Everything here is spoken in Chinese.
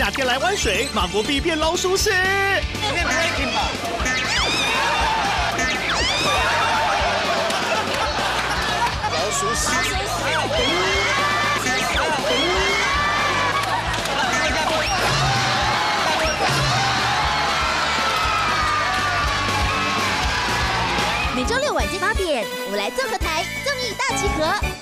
夏天来玩水，马国必变老鼠屎。老鼠屎。每周六晚间八点，我们来综合台综艺大集合。